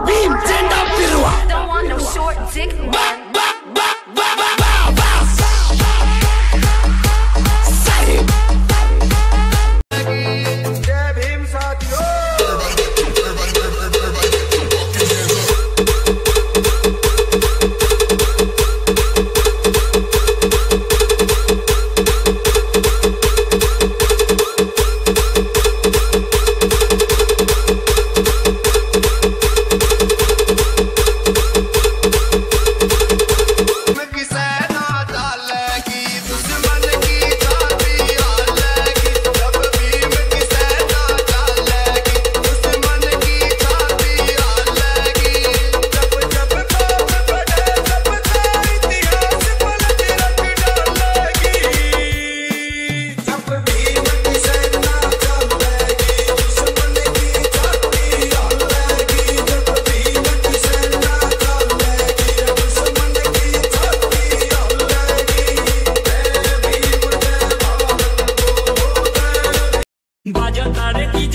bei Beam, denn Vaya tarde aquí.